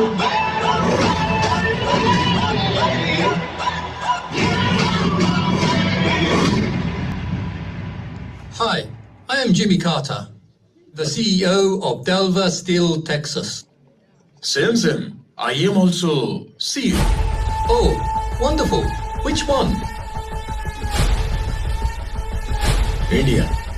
Hi, I am Jimmy Carter, the CEO of Delva Steel, Texas. Same, same. I am also CEO. Oh, wonderful. Which one? India.